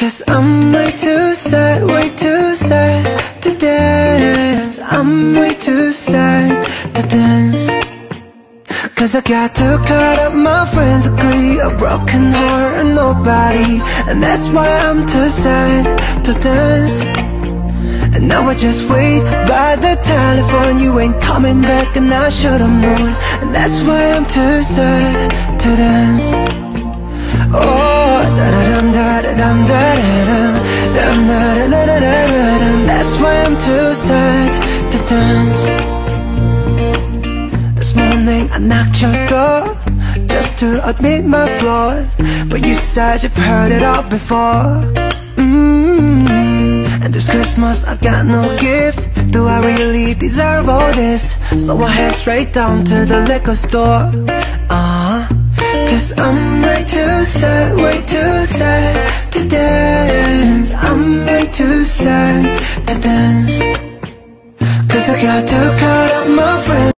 Cause I'm way too sad, way too sad to dance. I'm way too sad to dance. Cause I got too caught up, my friends agree A broken heart and nobody. And that's why I'm too sad to dance. And now I just wait by the telephone. You ain't coming back and I should've known. And that's why I'm too sad to dance. Oh, da-da-dum, Too sad to dance. This morning I knocked your door Just to admit my flaws But you said you've heard it all before. Mm-hmm. And this Christmas I got no gifts Do I really deserve all this? So I head straight down to the liquor store. Uh-huh Cause I'm way too sad, way too sad to dance. I'm way too sad Cause I got too caught up my friends